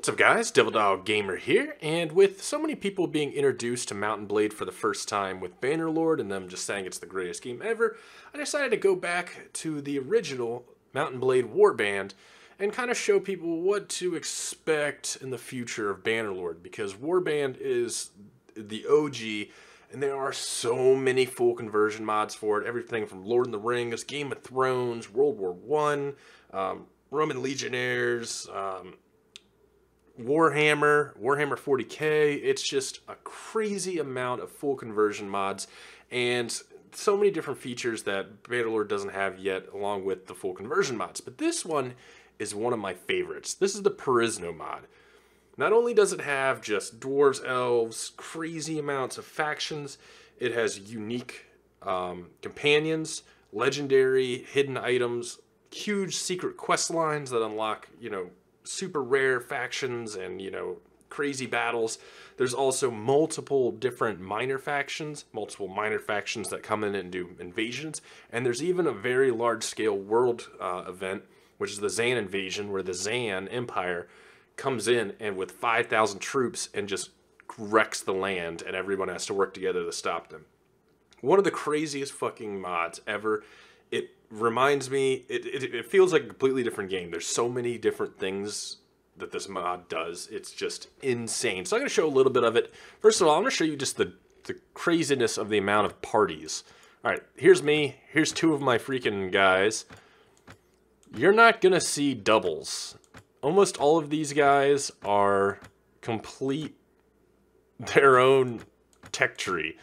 What's up guys, Devil Dog Gamer here, and with so many people being introduced to Mount & Blade for the first time with Bannerlord and them just saying it's the greatest game ever, I decided to go back to the original Mount & Blade Warband and kind of show people what to expect in the future of Bannerlord, because Warband is the OG, and there are so many full conversion mods for it, everything from Lord of the Rings, Game of Thrones, World War One, um, Roman Legionnaires, um, Warhammer, Warhammer 40k. It's just a crazy amount of full conversion mods and so many different features that Bannerlord doesn't have yet along with the full conversion mods. But this one is one of my favorites. This is the Perisno mod. Not only does it have just dwarves, elves, crazy amounts of factions, it has unique um, companions, legendary hidden items, huge secret quest lines that unlock, you know, super rare factions and, you know, crazy battles. There's also multiple different minor factions, multiple minor factions that come in and do invasions. And there's even a very large scale world uh, event, which is the Zan invasion, where the Zan Empire comes in and with 5,000 troops and just wrecks the land, and everyone has to work together to stop them. One of the craziest fucking mods ever it reminds me it, it, it feels like a completely different game. There's so many different things that this mod does. It's just insane. So i'm going to show a little bit of it. First of all i'm going to show you just the the craziness of the amount of parties. All right here's me. Here's two of my freaking guys. You're not going to see doubles. Almost all of these guys are complete their own tech tree.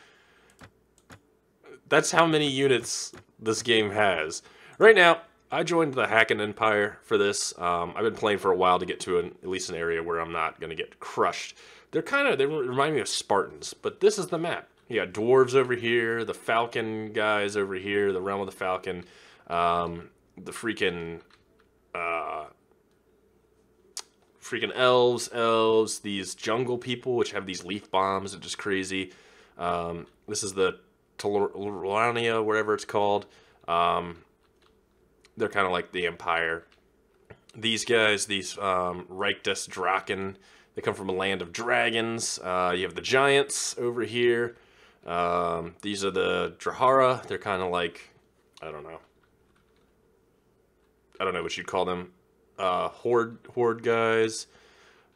That's how many units this game has. Right now, I joined the Hacken Empire for this. Um, I've been playing for a while to get to an, at least an area where I'm not going to get crushed. They're kind of, they remind me of Spartans, but this is the map. You got dwarves over here, the Falcon guys over here, the Realm of the Falcon, um, the freaking, uh, freaking elves, elves, these jungle people, which have these leaf bombs, are just crazy. Um, this is the Telorania, whatever it's called. Um, they're kind of like the Empire. These guys, these um, Reich des Drachen, they come from a land of dragons. Uh, you have the Giants over here. Um, these are the Drahara. They're kind of like, I don't know. I don't know what you'd call them. Uh, horde, horde guys.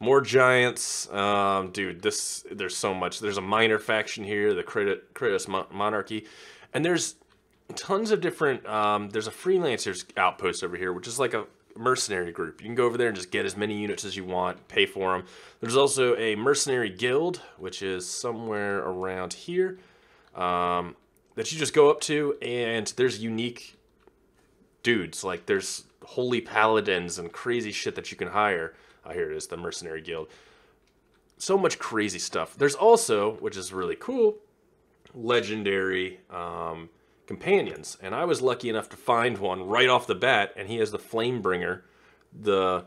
More giants, um, dude. This there's so much. There's a minor faction here, the Kratos Monarchy, and there's tons of different. Um, there's a freelancers outpost over here, which is like a mercenary group. You can go over there and just get as many units as you want, pay for them. There's also a mercenary guild, which is somewhere around here, um, that you just go up to, and there's unique dudes. Like there's holy paladins and crazy shit that you can hire. Here it is, the Mercenary Guild. So much crazy stuff. There's also, which is really cool, legendary um, companions. And I was lucky enough to find one right off the bat, and he has the Flamebringer, the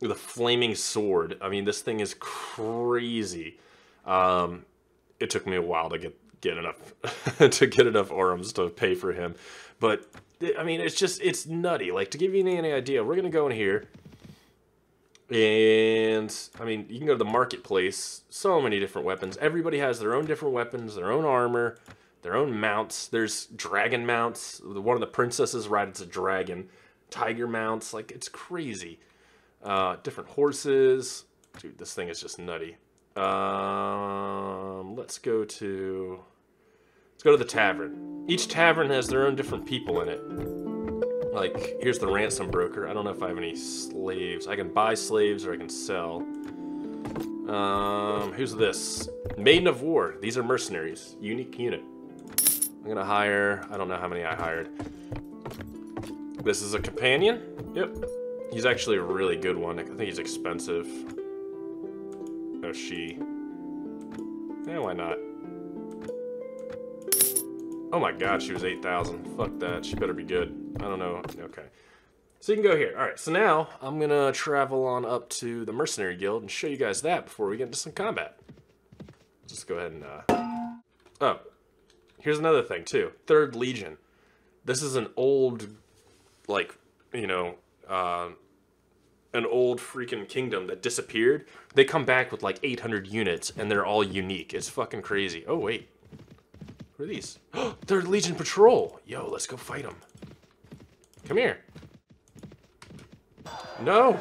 the flaming sword. I mean, this thing is crazy. Um, it took me a while to get get enough to get enough orums to pay for him, but I mean, it's just it's nutty. Like to give you any idea, we're gonna go in here. And I mean, you can go to the marketplace. So many different weapons. Everybody has their own different weapons, their own armor, their own mounts. There's dragon mounts. One of the princesses rides a dragon. Tiger mounts. Like it's crazy. Uh, different horses. Dude, this thing is just nutty. Um, let's go to let's go to the tavern. Each tavern has their own different people in it like, here's the ransom broker. I don't know if I have any slaves. I can buy slaves or I can sell. Um, who's this? Maiden of War. These are mercenaries. Unique unit. I'm gonna hire, I don't know how many I hired. This is a companion. Yep. He's actually a really good one. I think he's expensive. Oh, she. Yeah, why not? Oh my god, she was 8,000. Fuck that. She better be good. I don't know. Okay. So you can go here. All right, so now I'm going to travel on up to the Mercenary Guild and show you guys that before we get into some combat. Just go ahead and... Uh... Oh, here's another thing, too. Third Legion. This is an old, like, you know, uh, an old freaking kingdom that disappeared. They come back with like 800 units, and they're all unique. It's fucking crazy. Oh wait, what are these? they're Legion Patrol. Yo, let's go fight them. Come here. No.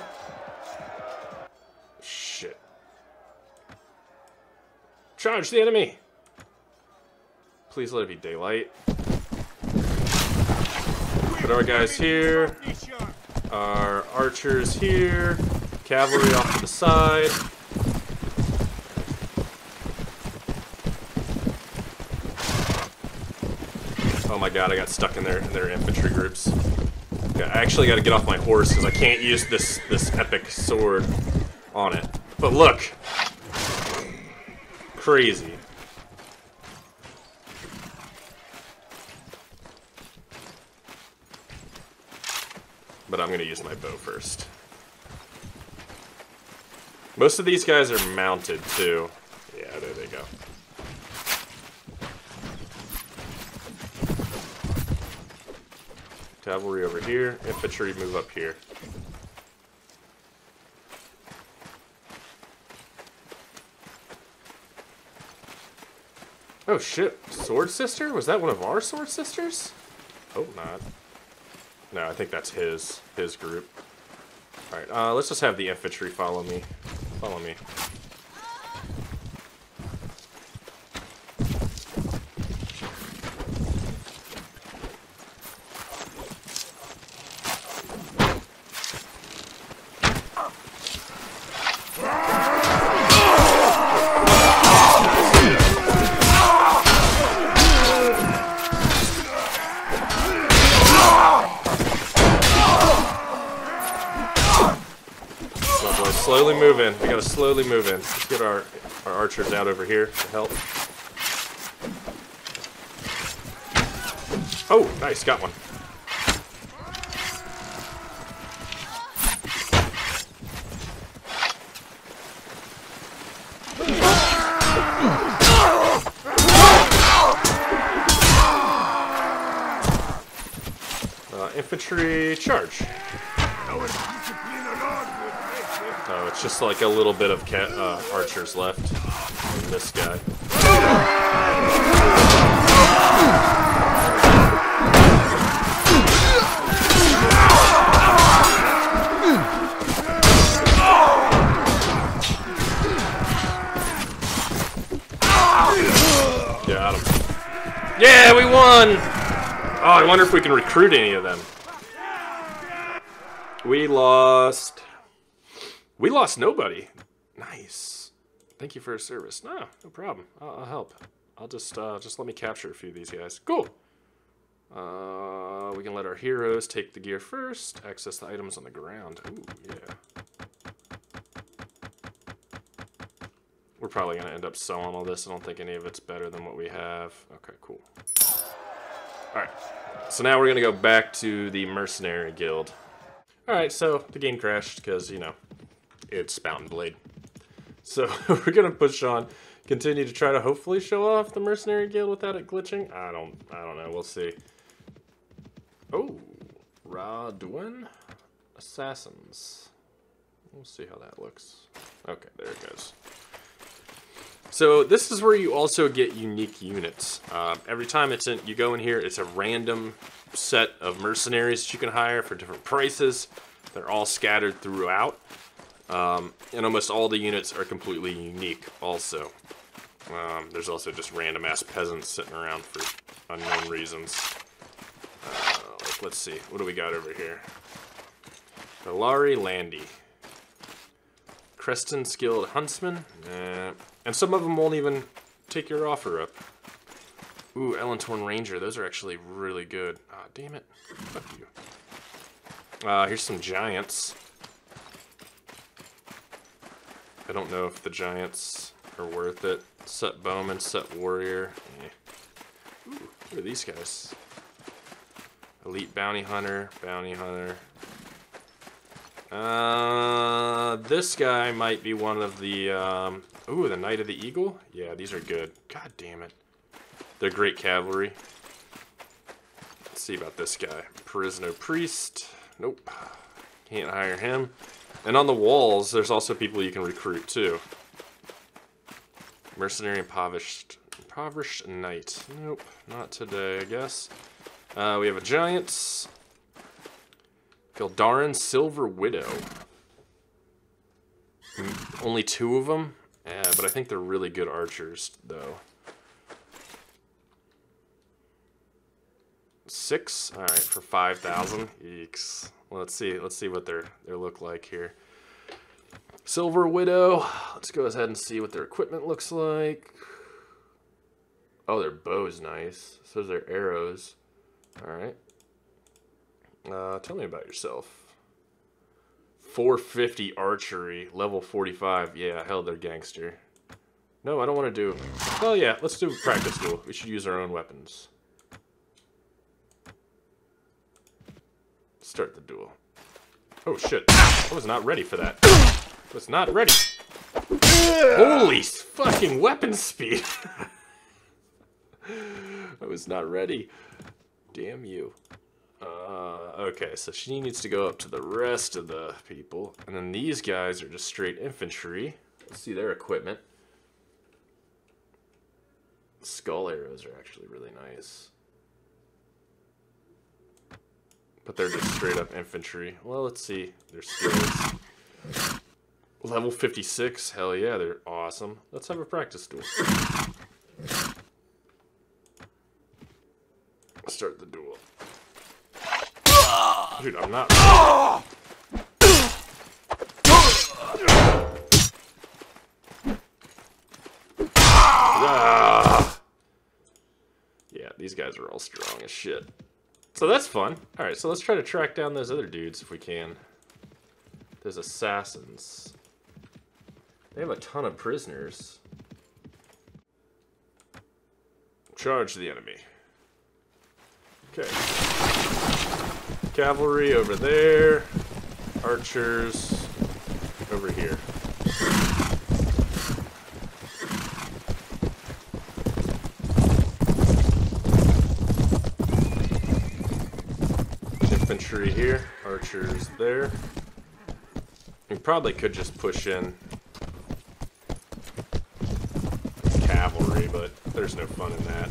Shit. Charge the enemy. Please let it be daylight. Put our guys here. Our archers here. Cavalry off to the side. My god, I got stuck in their in their infantry groups. I actually got to get off my horse because I can't use this this epic sword on it. But look, crazy. But I'm gonna use my bow first. Most of these guys are mounted too. Yeah, there they go. Cavalry over here, infantry move up here. Oh shit, Sword Sister? Was that one of our Sword Sisters? Hope not. No, I think that's his, his group. Alright, uh, let's just have the infantry follow me. Follow me. Slowly move in. Let's get our, our archers out over here to help. Oh, nice, got one. Uh, infantry charge. Just like a little bit of uh, archers left. And this guy. Got him. Yeah, we won! Oh, I wonder if we can recruit any of them. We lost we lost nobody. Nice. Thank you for your service. No, no problem. I'll, I'll help. I'll just uh, just let me capture a few of these guys. Cool. Uh, we can let our heroes take the gear first. Access the items on the ground. Ooh, yeah. We're probably going to end up selling all this. I don't think any of it's better than what we have. Okay, cool. Alright. So now we're going to go back to the Mercenary Guild. Alright, so the game crashed because, you know, it's Mount & Blade. So we're gonna push on, continue to try to hopefully show off the Mercenary Guild without it glitching. I don't, I don't know. We'll see. Oh, Radwin Assassins. We'll see how that looks. Okay, there it goes. So this is where you also get unique units. Uh, every time it's in, you go in here, it's a random set of mercenaries that you can hire for different prices. They're all scattered throughout. Um, and almost all the units are completely unique also. Um, there's also just random ass peasants sitting around for unknown reasons. Uh, let's see, what do we got over here? Valari Landy. Creston Skilled Huntsman. and some of them won't even take your offer up. Ooh, Elantorn Ranger. Those are actually really good. Ah, oh, damn it. Fuck you. Uh, here's some Giants. I don't know if the Giants are worth it. Set Bowman, set Warrior. Eh. Ooh, who are these guys? Elite Bounty Hunter, Bounty Hunter. Uh, this guy might be one of the, um, ooh, the Knight of the Eagle? Yeah, these are good. God damn it. They're great cavalry. Let's see about this guy. Prisoner Priest. Nope. Can't hire him. And on the walls, there's also people you can recruit too. Mercenary impoverished, impoverished knight. Nope, not today, I guess. Uh, we have a giant. Gildaran Silver Widow. Mm, Only two of them? Yeah, but I think they're really good archers, though. Six? Alright, for 5,000. Eeks. Well, let's see. Let's see what their they look like here. Silver Widow. Let's go ahead and see what their equipment looks like. Oh, their bow's nice. So is their arrows. Alright. Uh, tell me about yourself. 450 archery, level 45. Yeah, hell, they're gangster. No, I don't want to do... Oh, yeah, let's do practice duel. We should use our own weapons. Start the duel. Oh, shit. I was not ready for that. I was not ready. Holy fucking weapon speed. I was not ready. Damn you. Uh, okay, so she needs to go up to the rest of the people. And then these guys are just straight infantry. Let's see their equipment. Skull arrows are actually really nice. But they're just straight up infantry. Well, let's see their skills. Level 56, hell yeah, they're awesome. Let's have a practice duel. Start the duel. Dude, I'm not. Ah. Yeah, these guys are all strong as shit. So that's fun. Alright, so let's try to track down those other dudes if we can. There's assassins. They have a ton of prisoners. Charge the enemy. Okay. Cavalry over there. Archers over here. Infantry here. Archers there. We probably could just push in cavalry, but there's no fun in that.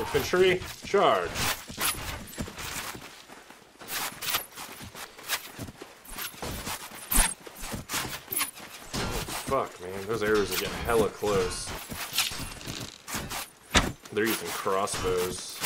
Infantry, charge. Oh, fuck, man. Those arrows are getting hella close. They're using crossbows.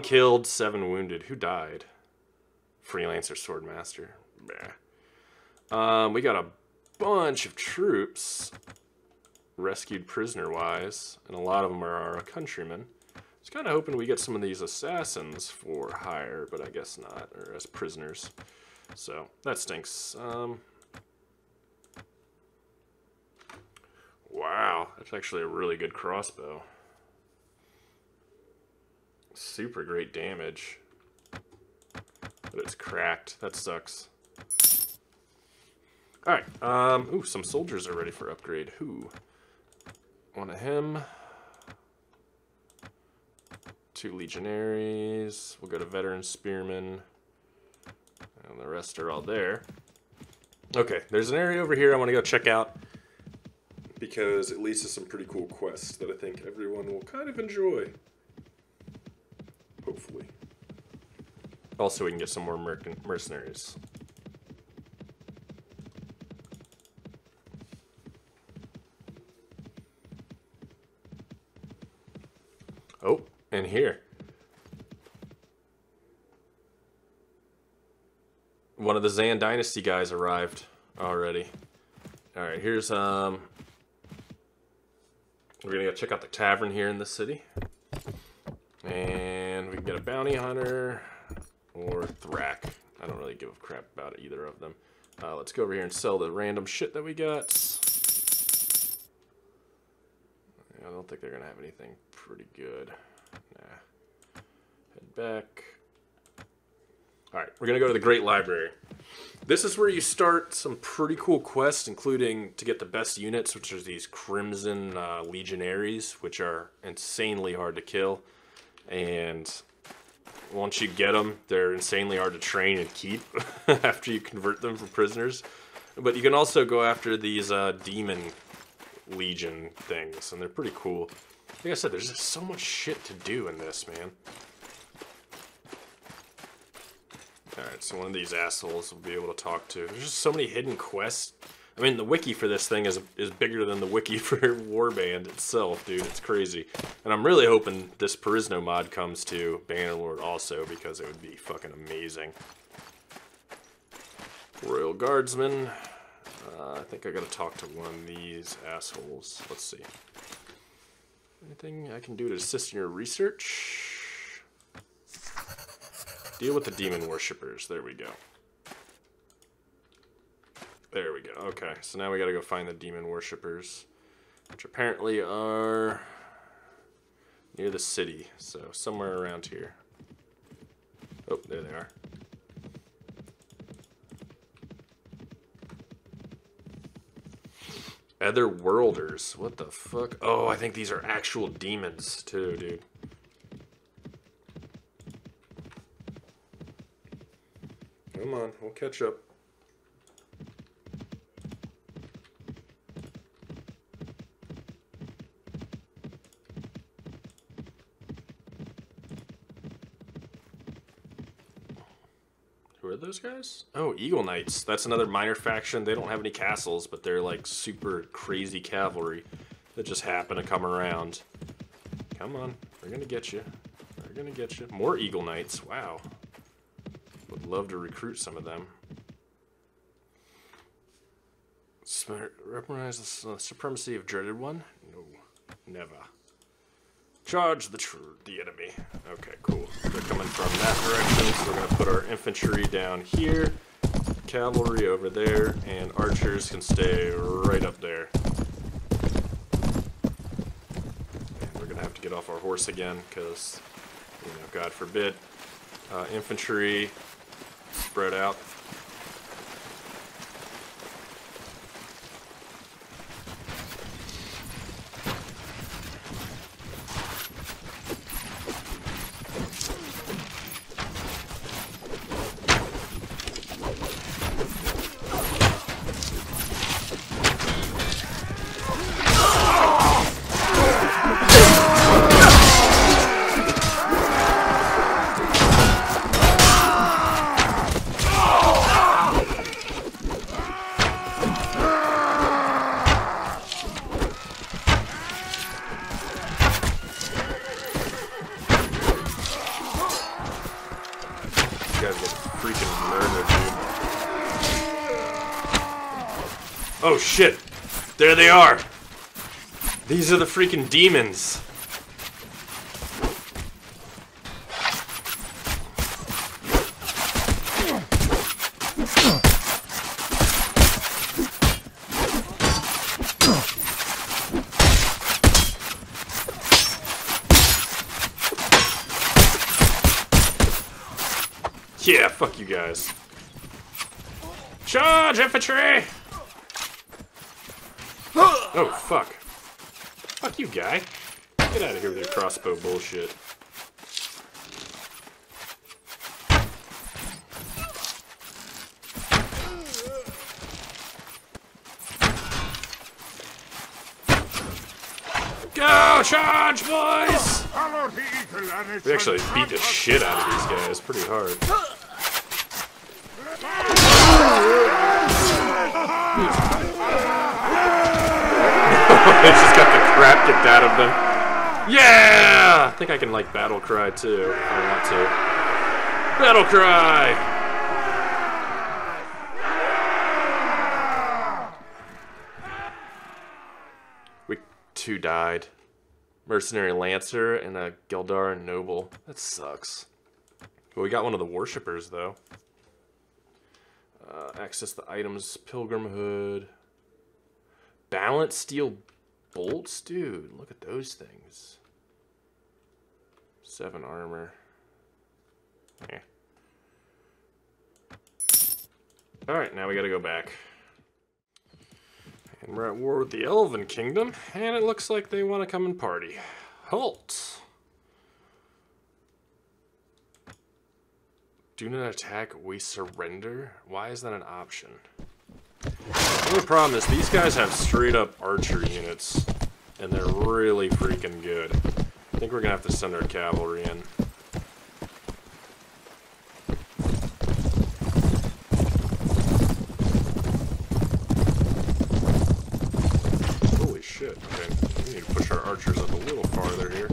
One killed, seven wounded. Who died? Freelancer Swordmaster. Um, we got a bunch of troops rescued prisoner wise, and a lot of them are our countrymen. I was kind of hoping we get some of these assassins for hire, but I guess not, or as prisoners. So that stinks. Um, wow, that's actually a really good crossbow. Super great damage. But it's cracked. That sucks. Alright, um, ooh, some soldiers are ready for upgrade. Who? One of him. Two legionaries. We'll go to veteran spearmen. And the rest are all there. Okay, there's an area over here I want to go check out. Because it leads to some pretty cool quests that I think everyone will kind of enjoy hopefully. Also, we can get some more merc mercenaries. Oh, and here. One of the Zan Dynasty guys arrived already. All right, here's, um, we're gonna go check out the tavern here in the city bounty hunter or Thrak. I don't really give a crap about either of them. Uh, let's go over here and sell the random shit that we got. I don't think they're gonna have anything pretty good. Nah. Head back. All right, we're gonna go to the Great Library. This is where you start some pretty cool quests, including to get the best units, which are these Crimson uh, Legionaries, which are insanely hard to kill. And once you get them, they're insanely hard to train and keep after you convert them from prisoners. But you can also go after these uh, Demon Legion things, and they're pretty cool. Like I said, there's just so much shit to do in this, man. Alright, so one of these assholes will be able to talk to. There's just so many hidden quests. I mean, the wiki for this thing is is bigger than the wiki for Warband itself, dude. It's crazy. And I'm really hoping this Perisno mod comes to Bannerlord also, because it would be fucking amazing. Royal Guardsman. Uh, I think I gotta talk to one of these assholes. Let's see. Anything I can do to assist in your research? Deal with the demon worshippers. There we go. There we go. Okay, so now we gotta go find the demon worshippers, which apparently are near the city, so somewhere around here. Oh, there they are. Other worlders. What the fuck? Oh, I think these are actual demons too, dude. Come on, we'll catch up. Guys? Oh, Eagle Knights. That's another minor faction. They don't have any castles, but they're like super crazy cavalry that just happen to come around. Come on, we're gonna get you. We're gonna get you. More Eagle Knights. Wow. Would love to recruit some of them. Smart. Recognize the uh, supremacy of Dreaded One? No, never. Charge the the enemy. Okay, cool. From that direction, so we're going to put our infantry down here, cavalry over there, and archers can stay right up there. And we're going to have to get off our horse again, because, you know, God forbid. Uh, infantry, spread out. Oh shit! There they are! These are the freaking demons! Yeah, fuck you guys. Charge, infantry! Oh, fuck. Fuck you, guy. Get out of here with your crossbow bullshit. Go, charge, boys! We actually beat the shit out of these guys pretty hard. it just got the crap kicked out of them. Yeah! I think I can like battle cry too if I want to. Battle cry! We two died. Mercenary Lancer and a Geldarin Noble. That sucks. But we got one of the worshippers though. Uh, access the items, Pilgrim Hood. Balance steel bolts? Dude, look at those things. Seven armor. Alright, now we gotta go back. And we're at war with the Elven Kingdom, and it looks like they want to come and party. Halt! Do not attack, we surrender? Why is that an option? The only problem is these guys have straight up archer units, and they're really freaking good. I think we're gonna have to send our cavalry in. Holy shit, okay. We need to push our archers up a little farther here.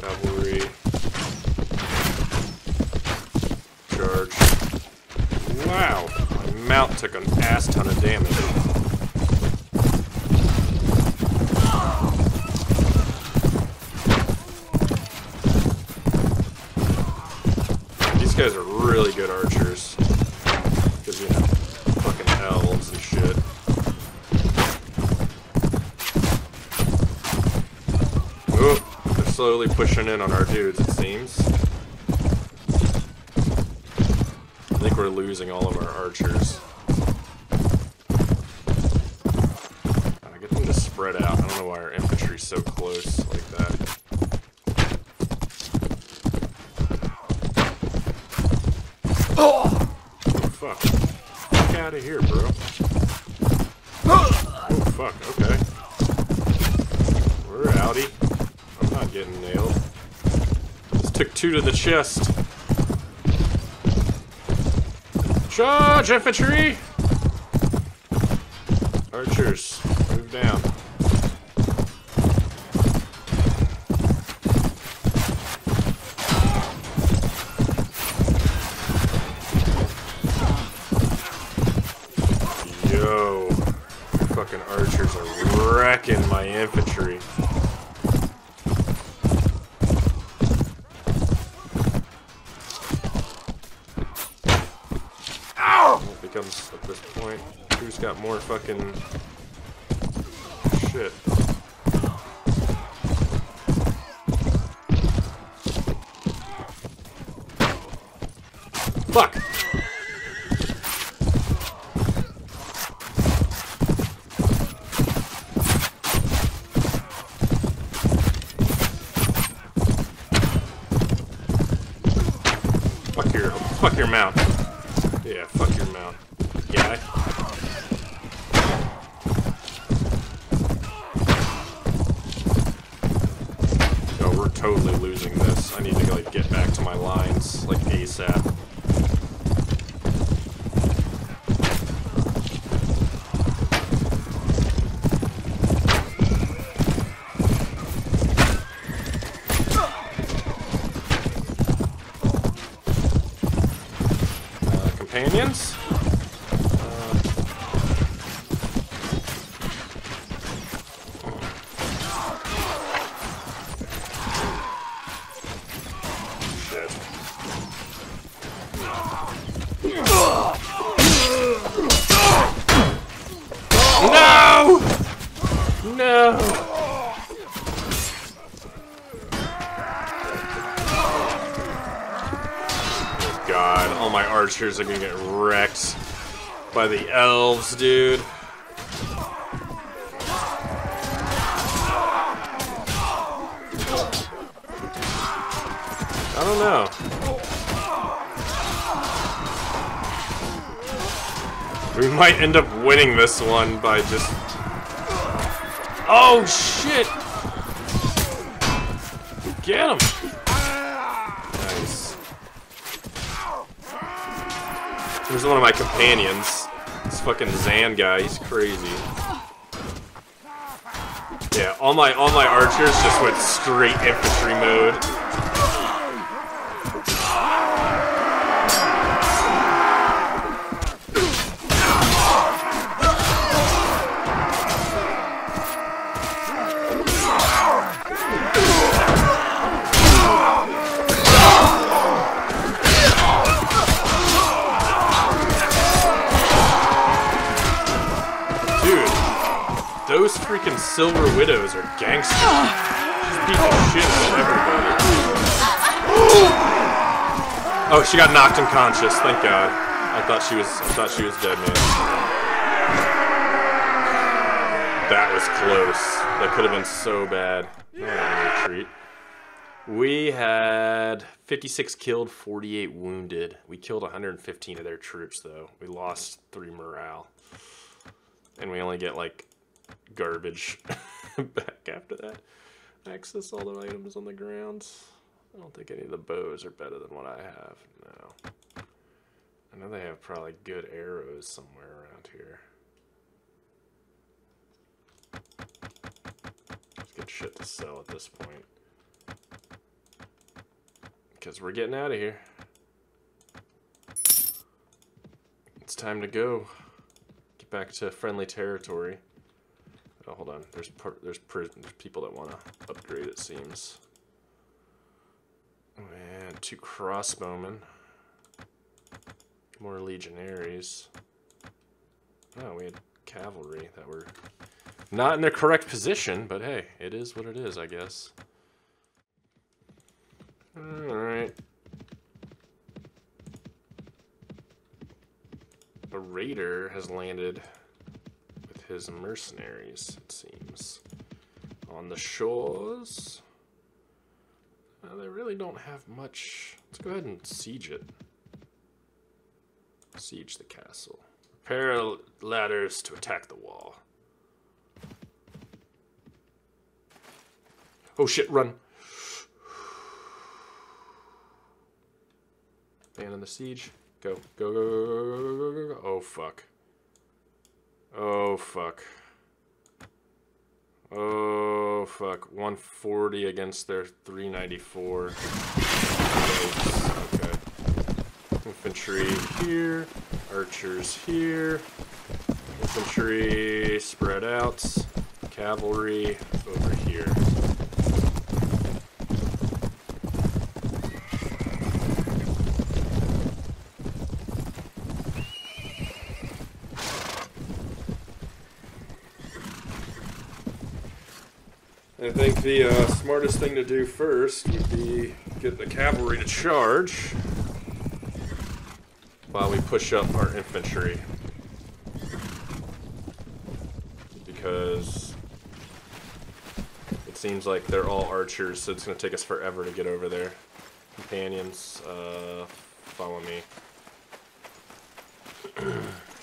Cavalry. Charge. Wow, my mount took an ass ton of damage. These guys are really good archers. Because, you know, fucking elves and shit. Oh, they're slowly pushing in on our dudes, it seems. I think we're losing all of our archers. Gotta get them to spread out. I don't know why our infantry's so close like that. Oh, fuck. Out of here, bro. Oh, fuck, okay. We're outie. I'm not getting nailed. Just took two to the chest. Charge, infantry! Archers, move down. Yo, fucking archers are wrecking my infantry. Ow! It becomes at this point, who's got more fucking shit? Fuck! Fuck your, fuck your mount. Yeah, fuck your mount. Yeah. No, we're totally losing this. I need to like get back to my lines like ASAP. Uh, companions? God, all my archers are gonna get wrecked by the elves, dude. I don't know. We might end up winning this one by just... Oh, shit! Get him! There's one of my companions. This fucking Zan guy. He's crazy. Yeah, all my all my archers just went straight infantry mode. Silver Widows are gangsters. Just beat the shit out of everybody. Oh, she got knocked unconscious. Thank God. I thought she was. I thought she was dead, man. That was close. That could have been so bad. Oh, retreat. We had 56 killed, 48 wounded. We killed 115 of their troops, though. We lost three morale. And we only get, like, garbage back after that. Access all the items on the ground. I don't think any of the bows are better than what I have. No. I know they have probably good arrows somewhere around here. Get shit to sell at this point. Because we're getting out of here. It's time to go. Get back to friendly territory. Oh, hold on. There's there's, there's people that want to upgrade. It seems. Oh, and two crossbowmen. More legionaries. Oh, we had cavalry that were not in the correct position, but hey, it is what it is, I guess. Alright. A raider has landed his mercenaries, it seems. On the shores. Uh, they really don't have much. Let's go ahead and siege it. Siege the castle. Prepare ladders to attack the wall. Oh shit, run. Abandon the siege. Go, go, go, go, go, go, go, go, go. Oh fuck. Oh fuck. Oh fuck. 140 against their 394. Okay. Infantry here. Archers here. Infantry spread out. Cavalry over here. I think the uh, smartest thing to do first would be get the cavalry to charge while we push up our infantry. Because it seems like they're all archers, so it's going to take us forever to get over there. Companions, uh, follow me.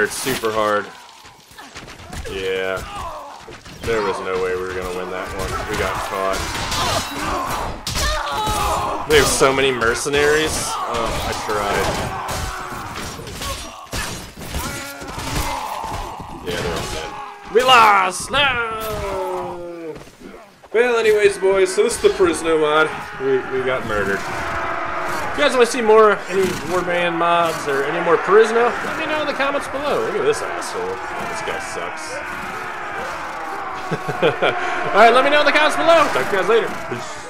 hammered super hard. Yeah. There was no way we were gonna win that one. We got caught. Have so many mercenaries. Oh, I tried. Yeah, they're all dead. We lost! No! Well, anyways, boys, so this is the Perisno mod. We, we got murdered. You guys want to see more, any Warband mods, or any more Perisno, let me know in the comments below. Look at this asshole. This guy sucks. All right, let me know in the comments below. Talk to you guys later. Peace.